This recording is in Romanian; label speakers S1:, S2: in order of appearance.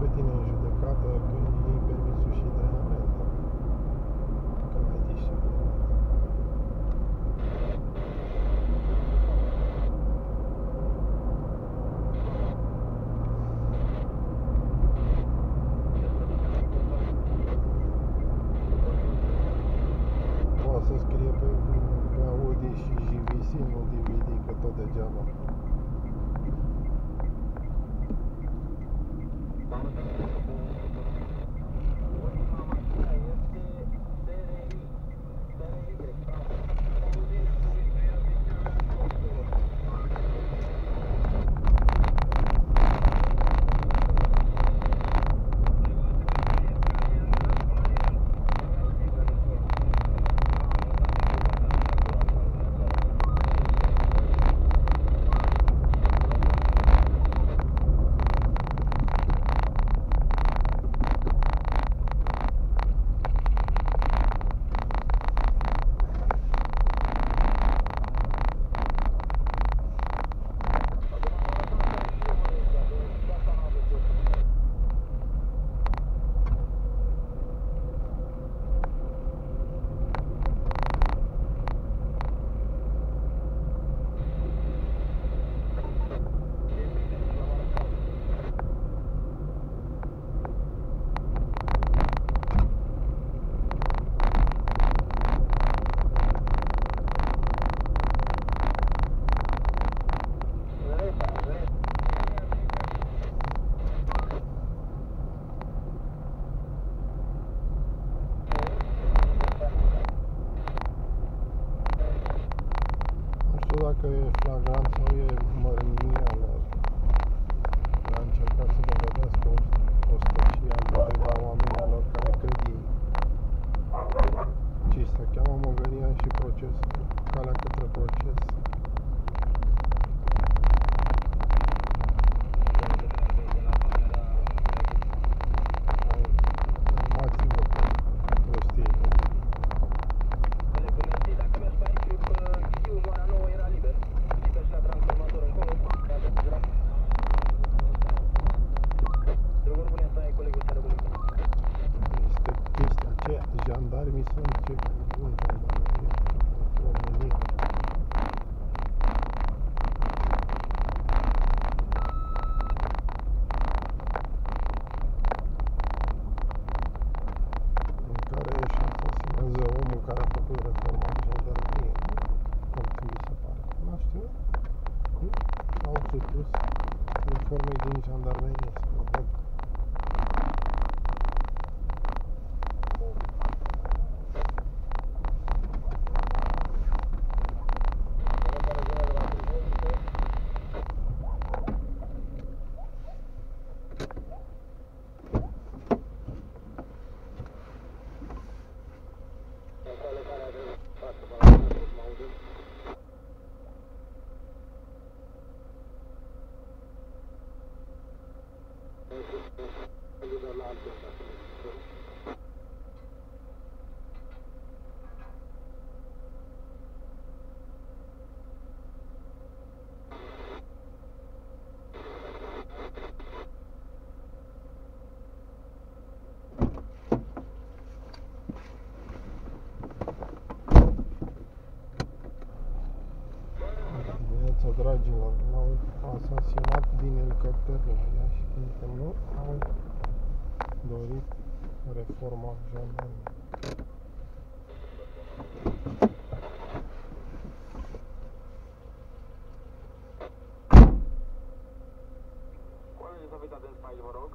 S1: pe tine în judecată când iei permisul și dai amendă. Că n-ai disciplinat. Poate să scrie pe, pe Audi și JVC, nu DVD, că tot degeaba. Nu știu dacă e flagrant sau e mărânia la, la încercat să dovedească o, o stăcie împotriva oamenilor care cred ei. Ce se cheamă măgăria și proces, calea către proces. Au supus reformei din jandarmerie dragilor, l-au asasinat din elicopterul ăla și pentru nu au dorit reforma jandarmei. Colegii să vă vă rog.